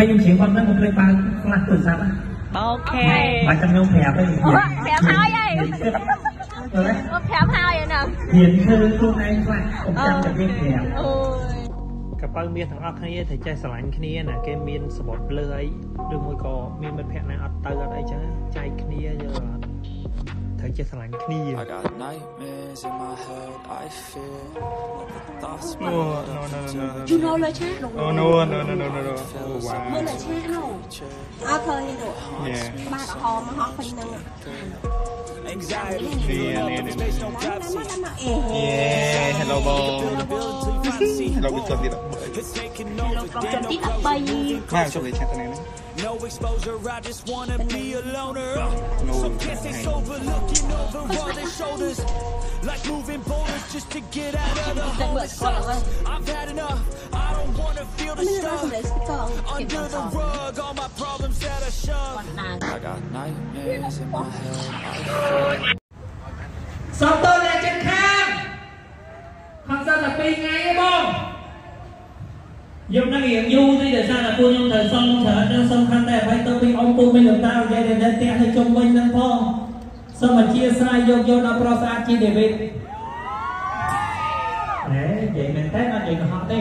ពេលខ្ញុំច្រៀងគាត់ហ្នឹងខ្ញុំភ្លេចបើខ្លះទូរស័ព្ទអូខេបាច់ចាំខ្ញុំប្រាប់ទេអូប្រាប់ហើយហើយមើលទេអូប្រាប់ហើយណាហ៊ានធ្វើខ្លួនឯងខ្លះកុំចាំតែមានប្រាប់អូយកប៉ៅមានទាំងអស់គ្នាត្រូវចេះស្រឡាញ់គ្នាណាគេមានសបុតភ្លើអីឬមួយក៏មានមិត្តភក្តិណាអត់ទៅអត់អីចឹងចែកគ្នាយល់អត់ ត្រូវចេះស្រឡាញ់គ្នា I got nightmares in my head, I fear that the thoughts No, build no, up no, until no, no, the no. ណូលើឆា អូ no no no no no no oh wow មើលលើឆានោះអត់ឃើញទេ yeah បាទហមហោះពេញនឹង anxiety. នេះនេះនេះ Space, no មក privacy. មកអេ yeah hello បង Build until you finally see លោកវិសុទ្ធទៀត it's No exposure, I just wanna be a loner. Some can't stay looking over all their shoulders. Like moving boulders just to get out of the hole. I've had enough, I don't wanna feel the stuff. Under the rug, all my problems that I shove. I got nightmares in my head. យកនឹងរៀងយូរទេដោយសារតែពួកខ្ញុំត្រូវសុំច្រើនដល់សំខាន់តែអ្វីទៅពីអ៊ំពូមានលោកតានិយាយតែផ្ទះនៅជុំវិញហ្នឹងផងសូមអធិស្ឋានយកយកដល់ប្រុសស្អាតជាដេវីតណែនិយាយមែនតើអត់និយាយកុហកទេ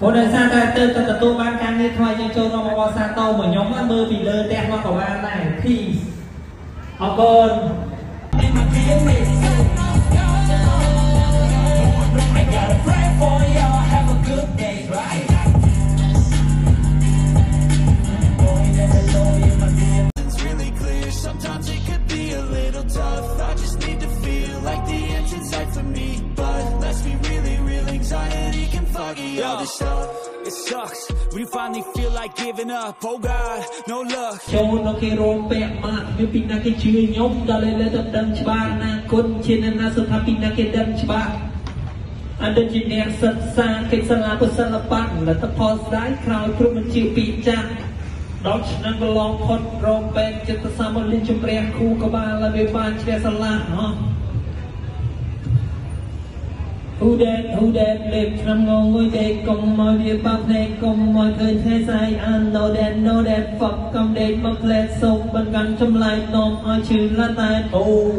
ព្រោះដោយសារតែទៅទៅទទួលបានការងារថ្មីយើងចូលរួមមកសាតោមកខ្ញុំមើលពីលើផ្ទះមកក៏បានដែរ peace អរគុណ It's foggy all this stuff. It sucks when you finally feel like giving up. Oh God, no luck. ចូលនៅគេរោងពាក់ម៉ាក់វាពីណាគេជឿខ្ញុំដល់ឥឡូវទៅដឹងច្បាស់ណាគុណជាអ្នកណាសុថាពីណាគេដឹងច្បាស់អន្តរជាតិអ្នកសិក្សាកិច្ចសាលាពុសិលបៈលទ្ធផលស្ដាយក្រោយព្រមបញ្ជាពីចាស់ដល់ឆ្នាំកន្លងផុតរោងពេទ្យចិត្តសាមលិនជំរះគូកបាលហើយវាបានជ្រះសាលាហ៎ Who that, who that live from ngon ngôi đề cùng mọi việc bao thế cùng mọi thời thế sai I know that, know that, Phật công đến bất lệ Sốc bên gần trong lại nôm ai chữ là tài Oh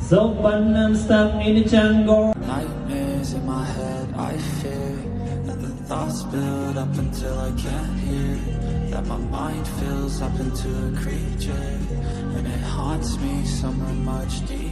So when I'm stuck in the jungle. Nightmares in my head, I fear That the thoughts build up until I can't hear That my mind fills up into a creature And it haunts me somewhere much deeper.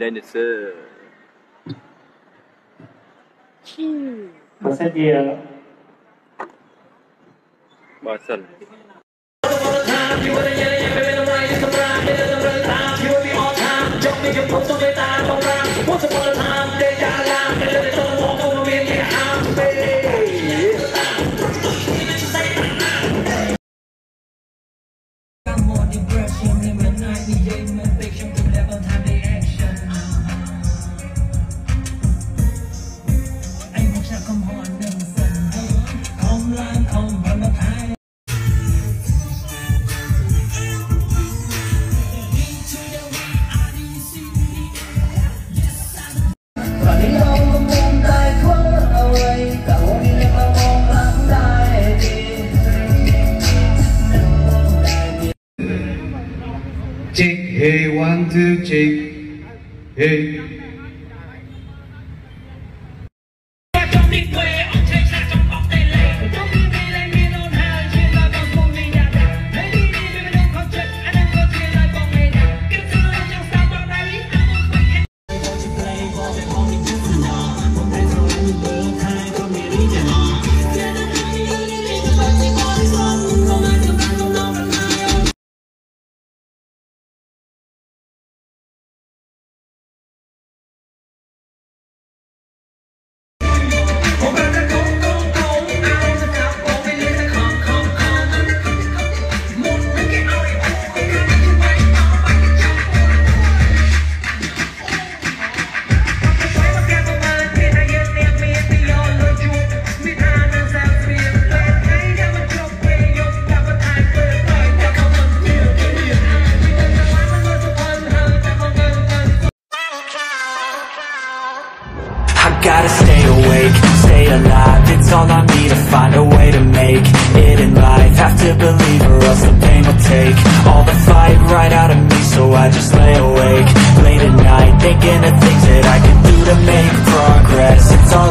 ไดโนเสาร์ภาษาเดียวบาสัซัล two, check, hey.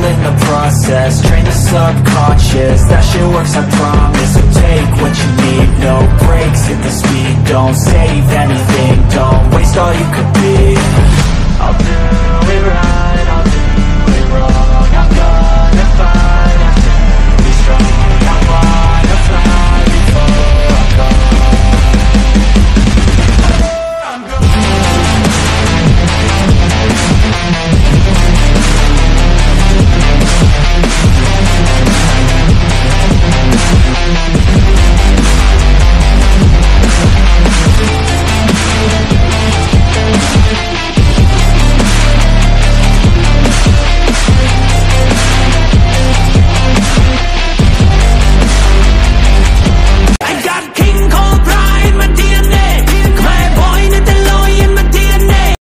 In the process, train the subconscious. That shit works I promise, so take what you need. No breaks, hit the speed, don't save anything. Don't waste all you could be